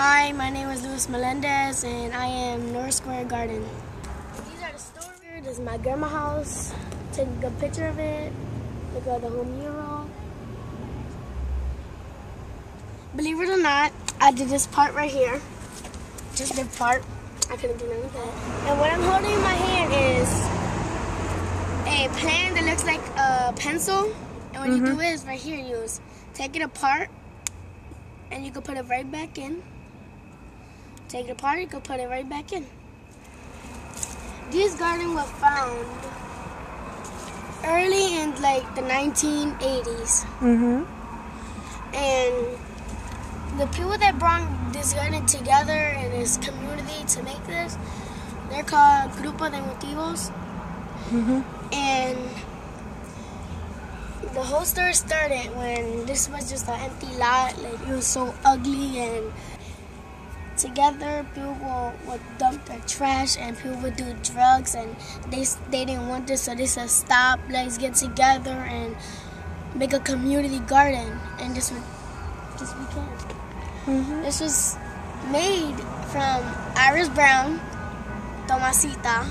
Hi, my name is Luis Melendez and I am Norris Square Garden. These are the stores. This is my grandma house. Take a good picture of it. Look at the whole mural. Believe it or not, I did this part right here. Just the part. I couldn't do none of that. And what I'm holding in my hand is a pen that looks like a pencil. And what mm -hmm. you do is right here, you take it apart and you can put it right back in. Take it apart, you can put it right back in. This garden was found early in like the 1980s. Mm-hmm. And the people that brought this garden together in this community to make this, they're called Grupo de Motivos. Mm-hmm. And the whole story started when this was just an empty lot. Like it was so ugly and together people would dump their trash and people would do drugs and they they didn't want this so they said stop let's get together and make a community garden and this would this we can mm -hmm. this was made from Iris Brown Tomasita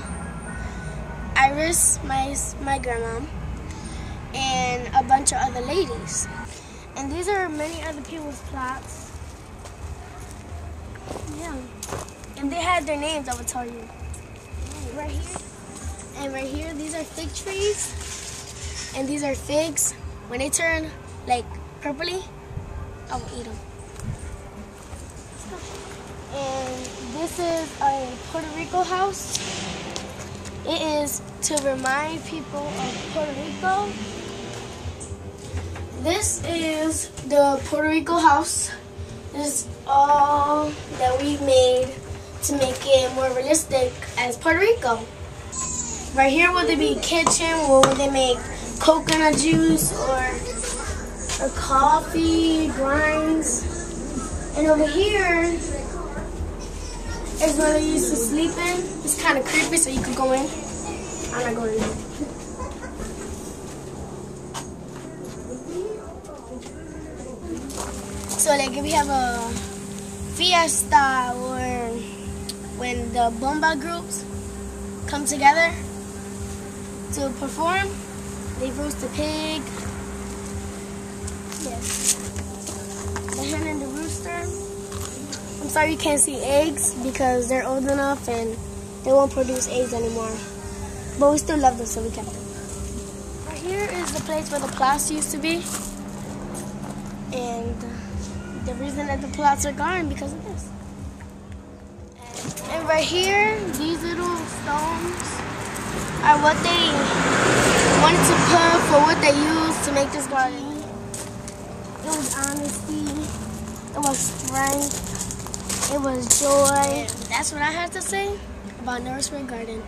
Iris my my grandma and a bunch of other ladies. And these are many other people's plots. Yeah. And they had their names, I will tell you. Right here. And right here, these are fig trees. And these are figs. When they turn like purpley, I will eat them. And this is a Puerto Rico house. It is to remind people of Puerto Rico this is the Puerto Rico house. This is all that we made to make it more realistic as Puerto Rico. Right here would be kitchen where they make coconut juice or, or coffee, grinds. And over here is where they used to sleep in. It's kind of creepy so you could go in. I'm not going in. So like if we have a fiesta or when the bomba groups come together to perform, they roast a pig. Yes. The hen and the rooster. I'm sorry you can't see eggs because they're old enough and they won't produce eggs anymore. But we still love them so we kept them. Right here is the place where the plaza used to be. The reason that the plots are gone because of this. And right here, these little stones are what they wanted to put for what they used to make this garden. It was honesty, it was strength, it was joy. And that's what I have to say about Spring Garden.